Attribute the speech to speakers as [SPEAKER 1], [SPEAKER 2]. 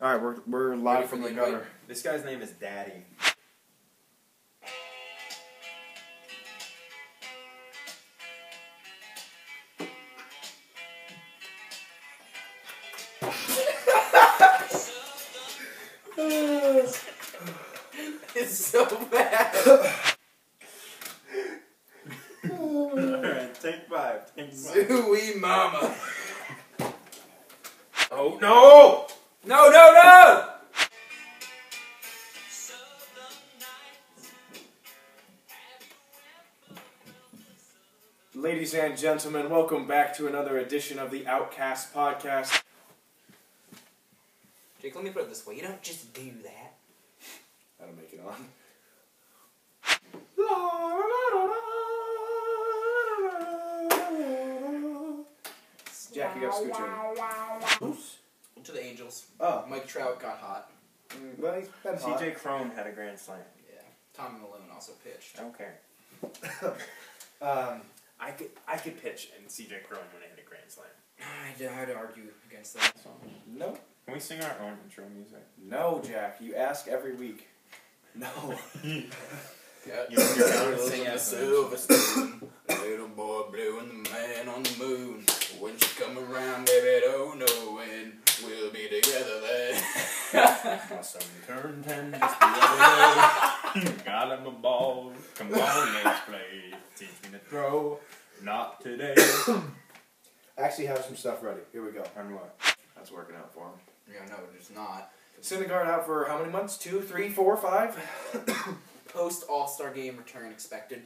[SPEAKER 1] All right, we're we're live
[SPEAKER 2] for
[SPEAKER 1] from
[SPEAKER 2] the
[SPEAKER 1] the
[SPEAKER 2] invite?
[SPEAKER 1] gutter.
[SPEAKER 3] This guy's name is Daddy.
[SPEAKER 2] It's so bad.
[SPEAKER 3] Alright, take five. Take five.
[SPEAKER 2] Zooey mama.
[SPEAKER 3] Oh no!
[SPEAKER 2] No, no, no!
[SPEAKER 1] Ladies and gentlemen, welcome back to another edition of the Outcast Podcast.
[SPEAKER 2] Jake, let me put it this way. You don't just do that.
[SPEAKER 1] That'll make it on. Jack, you gotta scooch in.
[SPEAKER 2] To the Angels.
[SPEAKER 1] Oh,
[SPEAKER 2] Mike Trout got hot.
[SPEAKER 1] mm, well, he's been hot.
[SPEAKER 3] CJ Cron had a grand slam.
[SPEAKER 2] Yeah. Tommy Malone also pitched.
[SPEAKER 3] I don't care.
[SPEAKER 1] Um,
[SPEAKER 4] I could I could pitch and CJ Cron when I hit a grand slam.
[SPEAKER 2] I'd, I'd argue against that.
[SPEAKER 1] no,
[SPEAKER 3] Can we sing our own intro music?
[SPEAKER 1] no, Jack. You ask every week. No.
[SPEAKER 2] Got
[SPEAKER 3] You- you're gonna sing
[SPEAKER 2] on the
[SPEAKER 3] it.
[SPEAKER 2] silver spoon. Little boy blue and the man on the moon. When you come around, baby, don't know when we'll be together then.
[SPEAKER 3] My son turned ten just the other day. Got him a ball. Come on, let's play. Teach me to throw. Not today.
[SPEAKER 1] I actually have some stuff ready. Here we go.
[SPEAKER 3] On what?
[SPEAKER 1] That's working out for him.
[SPEAKER 2] yeah, no, it's not.
[SPEAKER 1] Syndergaard out for how many months? Two, three, four, five?
[SPEAKER 2] Post All Star game return expected.